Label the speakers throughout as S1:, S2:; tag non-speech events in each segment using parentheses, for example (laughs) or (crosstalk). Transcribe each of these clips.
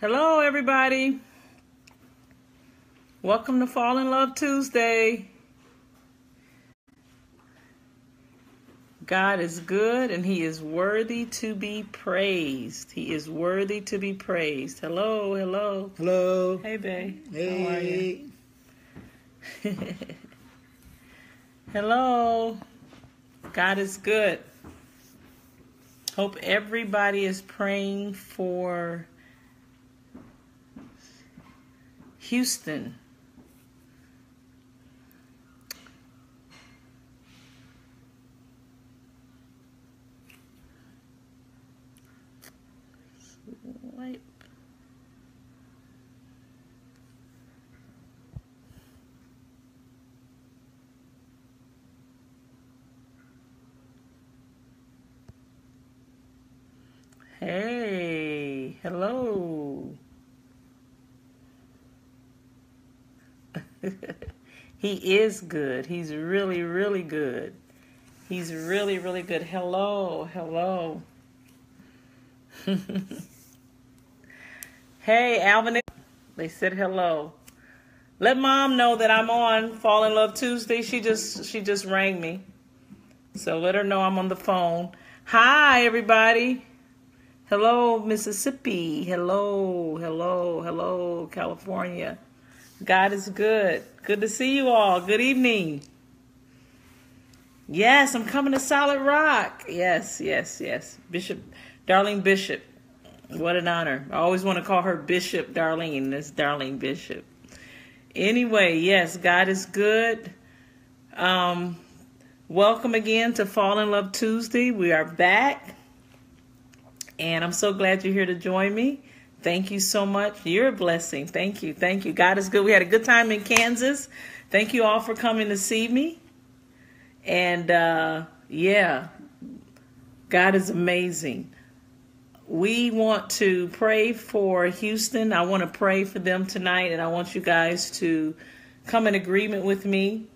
S1: Hello, everybody. Welcome to Fall in Love Tuesday. God is good and He is worthy to be praised. He is worthy to be praised. Hello, hello.
S2: Hello.
S1: Hey, babe.
S2: Hey.
S1: How are you? (laughs) hello. God is good. Hope everybody is praying for Houston. Hey, hello. (laughs) he is good. He's really, really good. He's really, really good. Hello, hello. (laughs) hey, Alvin. They said hello. Let mom know that I'm on Fall in Love Tuesday. She just she just rang me. So let her know I'm on the phone. Hi, everybody. Hello, Mississippi. Hello, hello, hello, California. God is good. Good to see you all. Good evening. Yes, I'm coming to Solid Rock. Yes, yes, yes. Bishop, Darlene Bishop. What an honor. I always want to call her Bishop Darlene. It's Darlene Bishop. Anyway, yes, God is good. Um, welcome again to Fall in Love Tuesday. We are back. And I'm so glad you're here to join me. Thank you so much. You're a blessing. Thank you. Thank you. God is good. We had a good time in Kansas. Thank you all for coming to see me. And uh, yeah, God is amazing. We want to pray for Houston. I want to pray for them tonight, and I want you guys to come in agreement with me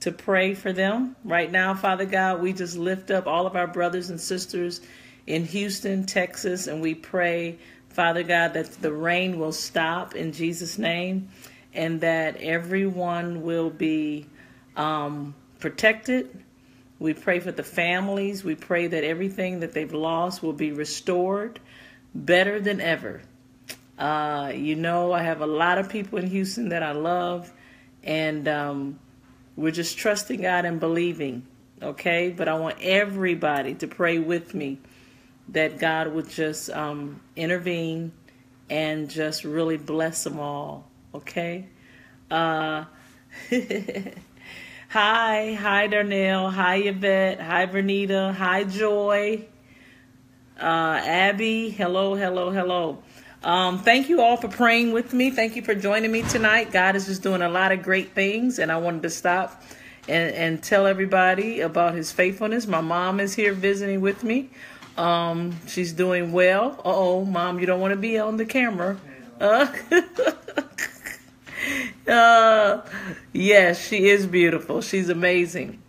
S1: to pray for them. Right now, Father God, we just lift up all of our brothers and sisters in Houston, Texas, and we pray, Father God, that the rain will stop in Jesus' name and that everyone will be um, protected. We pray for the families. We pray that everything that they've lost will be restored better than ever. Uh, you know, I have a lot of people in Houston that I love, and um, we're just trusting God and believing, okay? But I want everybody to pray with me that God would just um, intervene and just really bless them all. Okay. Uh, (laughs) hi, hi, Darnell. Hi, Yvette. Hi, Vernita. Hi, Joy. Uh, Abby. Hello, hello, hello. Um, thank you all for praying with me. Thank you for joining me tonight. God is just doing a lot of great things, and I wanted to stop and, and tell everybody about His faithfulness. My mom is here visiting with me. Um, she's doing well. Uh oh, mom, you don't want to be on the camera. Uh, (laughs) uh, yes, she is beautiful. She's amazing.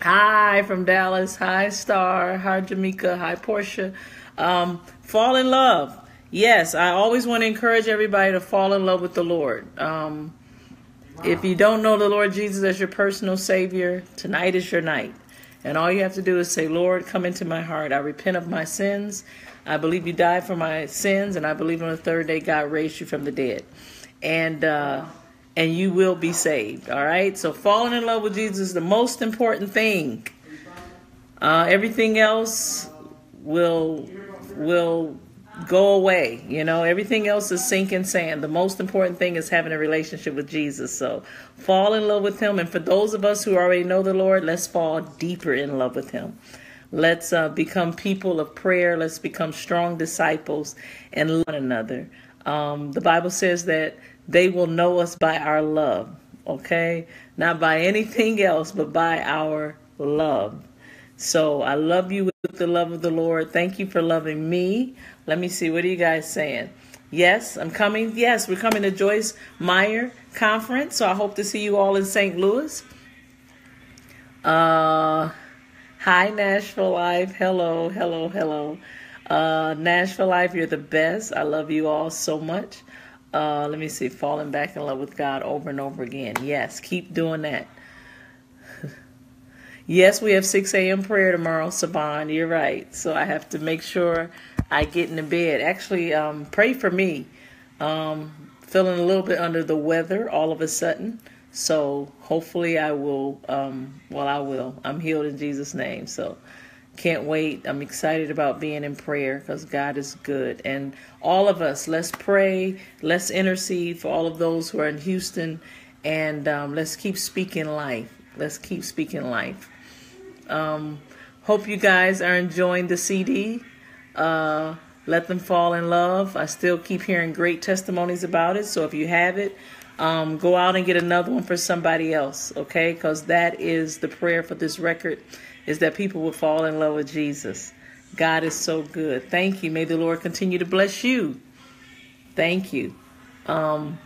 S1: Hi from Dallas. Hi, Star. Hi, Jamaica. Hi, Portia. Um, fall in love. Yes, I always want to encourage everybody to fall in love with the Lord. Um, if you don't know the Lord Jesus as your personal Savior, tonight is your night. And all you have to do is say, Lord, come into my heart. I repent of my sins. I believe you died for my sins, and I believe on the third day God raised you from the dead. And uh, and you will be saved. All right. So falling in love with Jesus is the most important thing. Uh, everything else will will go away. You know, everything else is sinking sand. The most important thing is having a relationship with Jesus. So fall in love with Him. And for those of us who already know the Lord, let's fall deeper in love with Him. Let's uh, become people of prayer. Let's become strong disciples and love one another. Um, the Bible says that they will know us by our love, okay? Not by anything else, but by our love. So I love you with the love of the Lord. Thank you for loving me. Let me see. What are you guys saying? Yes, I'm coming. Yes, we're coming to Joyce Meyer conference. So I hope to see you all in St. Louis. Uh, hi, Nashville Life. Hello, hello, hello. Uh, Nashville Life, you're the best. I love you all so much. Uh, let me see, falling back in love with God over and over again. Yes, keep doing that. Yes, we have 6 a.m. prayer tomorrow, Saban. You're right. So I have to make sure I get into bed. Actually, um, pray for me. Um, feeling a little bit under the weather all of a sudden. So hopefully I will, um, well, I will. I'm healed in Jesus' name. So can't wait. I'm excited about being in prayer because God is good. And all of us, let's pray. Let's intercede for all of those who are in Houston. And um, let's keep speaking life. Let's keep speaking life. Um, hope you guys are enjoying the CD. Uh, let them fall in love. I still keep hearing great testimonies about it. So if you have it, um, go out and get another one for somebody else, okay? Because that is the prayer for this record, is that people will fall in love with Jesus. God is so good. Thank you. May the Lord continue to bless you. Thank you. Um,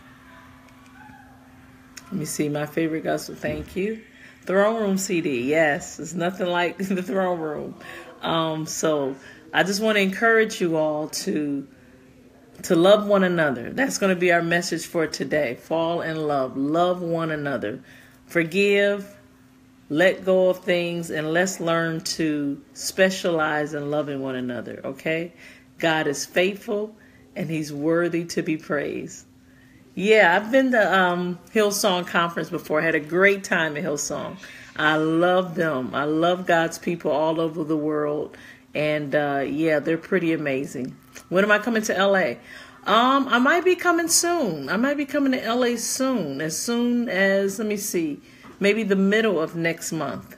S1: let me see my favorite gospel. Thank you. Throne Room CD. Yes, it's nothing like (laughs) the Throne Room. Um, so I just want to encourage you all to to love one another. That's going to be our message for today. Fall in love. Love one another. Forgive. Let go of things and let's learn to specialize in loving one another, okay? God is faithful and he's worthy to be praised. Yeah, I've been to um, Hillsong Conference before. I had a great time at Hillsong. I love them. I love God's people all over the world. And uh, yeah, they're pretty amazing. When am I coming to LA? Um, I might be coming soon. I might be coming to LA soon. As soon as let me see, maybe the middle of next month.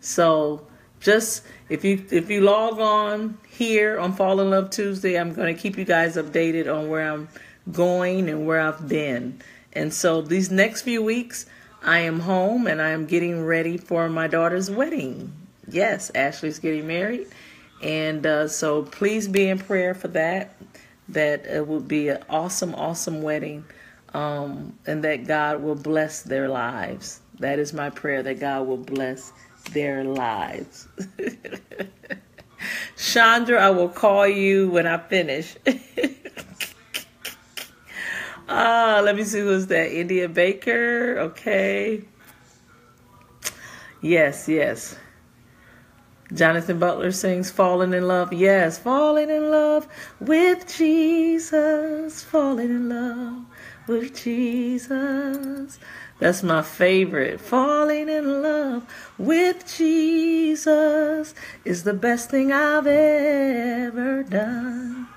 S1: So just if you if you log on here on Fall in Love Tuesday, I'm going to keep you guys updated on where I'm going and where I've been. And so these next few weeks, I am home and I am getting ready for my daughter's wedding. Yes, Ashley's getting married and uh, so please be in prayer for that. That it will be an awesome, awesome wedding. Um, and that God will bless their lives. That is my prayer that God will bless their lives. (laughs) Chandra, I will call you when I finish. (laughs) ah, let me see who's that. India Baker. Okay. Yes, yes. Jonathan Butler sings Falling in Love. Yes, falling in love with Jesus. Falling in love with Jesus. That's my favorite. Falling in love with Jesus is the best thing I've ever done.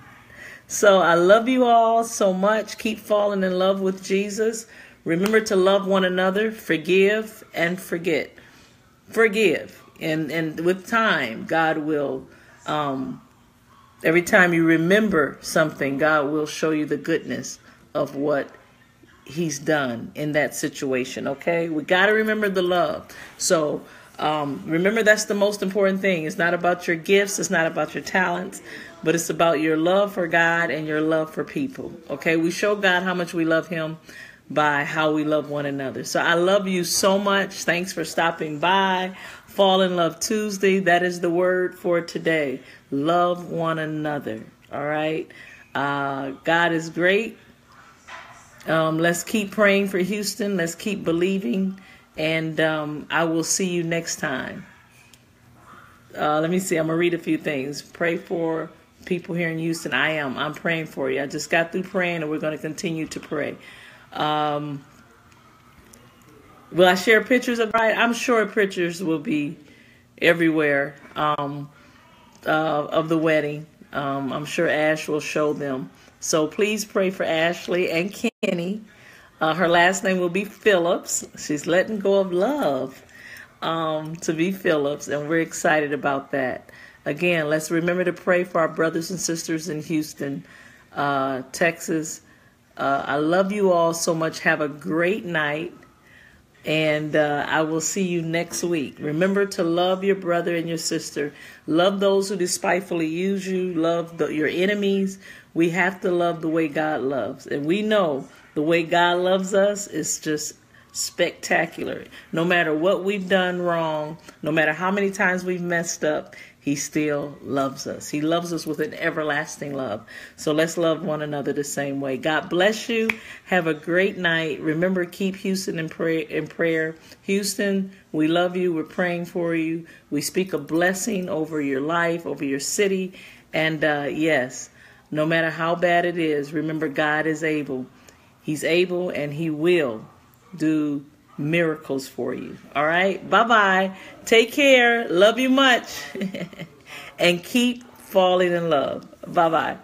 S1: So I love you all so much. Keep falling in love with Jesus. Remember to love one another, forgive, and forget. Forgive and and with time god will um, every time you remember something god will show you the goodness of what he's done in that situation okay we got to remember the love so um, remember that's the most important thing it's not about your gifts it's not about your talents but it's about your love for god and your love for people okay we show god how much we love him by how we love one another so i love you so much thanks for stopping by Fall in Love Tuesday. That is the word for today. Love one another. All right. Uh, God is great. Um, let's keep praying for Houston. Let's keep believing. And um, I will see you next time. Uh, let me see. I'm going to read a few things. Pray for people here in Houston. I am. I'm praying for you. I just got through praying, and we're going to continue to pray. Um, Will I share pictures of right? I'm sure pictures will be everywhere um, uh, of the wedding. Um, I'm sure Ash will show them. So please pray for Ashley and Kenny. Uh, her last name will be Phillips. She's letting go of love um, to be Phillips, and we're excited about that. Again, let's remember to pray for our brothers and sisters in Houston, uh, Texas. Uh, I love you all so much. Have a great night. And uh, I will see you next week. Remember to love your brother and your sister. Love those who despitefully use you. Love the, your enemies. We have to love the way God loves. And we know the way God loves us is just spectacular. No matter what we've done wrong, no matter how many times we've messed up, he still loves us. He loves us with an everlasting love. So let's love one another the same way. God bless you. Have a great night. Remember, keep Houston in prayer. In prayer. Houston, we love you. We're praying for you. We speak a blessing over your life, over your city. And uh, yes, no matter how bad it is, remember God is able. He's able and He will do miracles for you. All right. Bye bye. Take care. Love you much. (laughs) and keep falling in love. Bye bye.